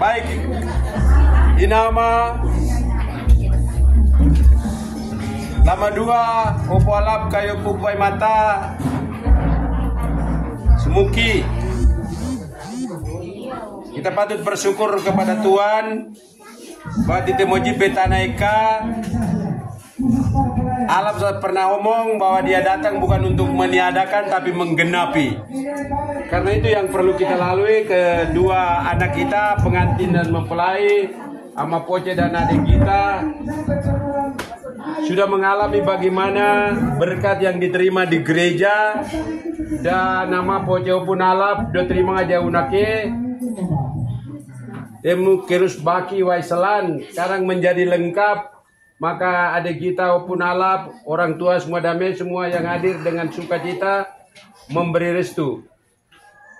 Baik. Inama. Lama dua Opo alap kayo pupai mata Semuki. Kita patut bersyukur kepada Tuhan. Bahwa di Temoji Betanaika Alam pernah ngomong bahwa dia datang bukan untuk meniadakan tapi menggenapi. Karena itu yang perlu kita lalui kedua anak kita pengantin dan mempelai sama Poce dan adik kita sudah mengalami bagaimana berkat yang diterima di gereja dan nama Poce pun alap do terima aja unake Temu kerus baki waiselan sekarang menjadi lengkap maka adik kita pun alap, orang tua semua damai, semua yang hadir dengan sukacita memberi restu.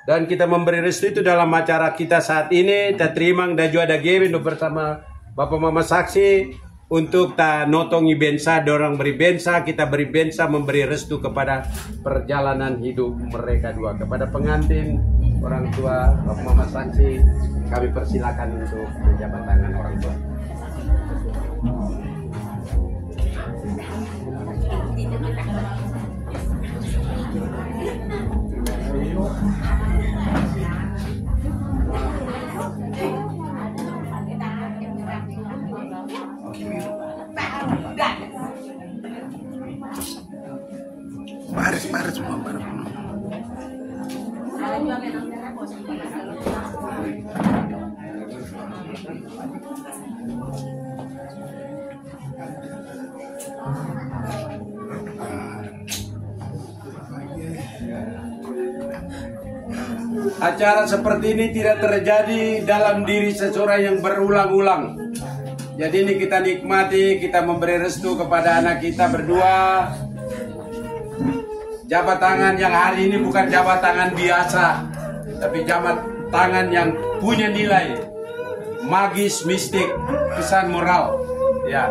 Dan kita memberi restu itu dalam acara kita saat ini, kita terima dan juga ada Gavin bersama Bapak Mama Saksi untuk ta notongi bensa, dorang beri bensa, kita beri bensa memberi restu kepada perjalanan hidup mereka dua. Kepada pengantin, orang tua, Bapak Mama Saksi, kami persilakan untuk menjabat tangan orang tua. Acara seperti ini tidak terjadi dalam diri seseorang yang berulang-ulang. Jadi ini kita nikmati, kita memberi restu kepada anak kita berdua. Jabat tangan yang hari ini bukan jabat tangan biasa, tapi jabat tangan yang punya nilai magis, mistik, kesan moral. Ya.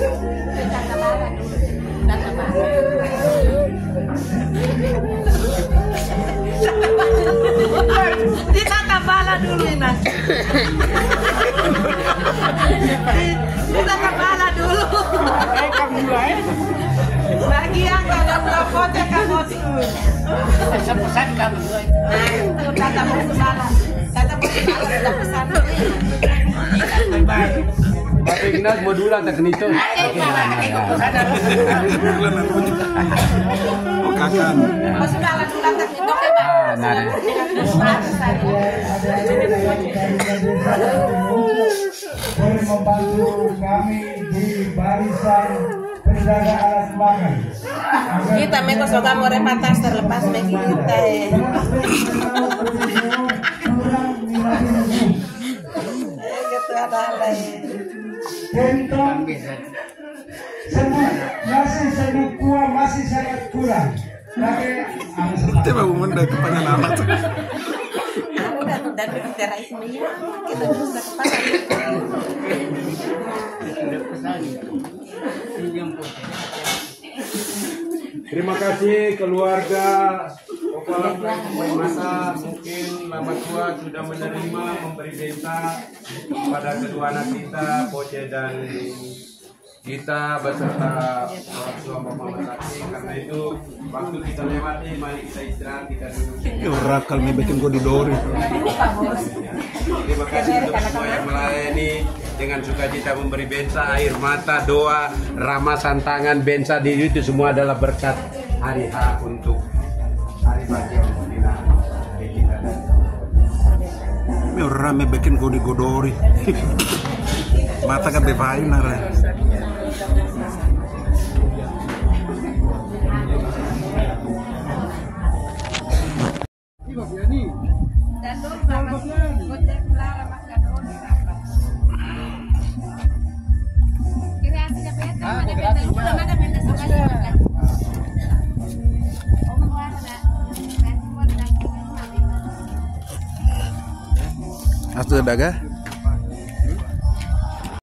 Ditata bala dulu Ina. Ditata bala dulu. Bagian kalau lapote kamu. Pesan-pesan kamu tata mau bala. Tata mau bala sudah pesan. Bye-bye. Pak mau. Mau boleh membantu kami di barisan penjaga makan. Kita meto soga more patas terlepas kita ada eh. Tentang masih sangat kurang, masih sangat kurang. Tapi ah, dan kita bisa kepala. Terima kasih keluarga Kepala Masa mungkin lama tua sudah menerima memberi desa pada kedua anak kita Poce dan kita beserta orang tua Mama Sakti karena itu waktu kita lewati mari kita istirahat kita duduk Ya rakal me bikin gue didori. Terima kasih untuk semua yang melayani dengan sukacita memberi bensa, air mata, doa, ramasan tangan, bensa diri itu semua adalah berkat hari H untuk hari bahagia untuk kita. kita. Me orang me bikin gue digodori. Mata kan bebain nara. Dan dulu sama 这大概。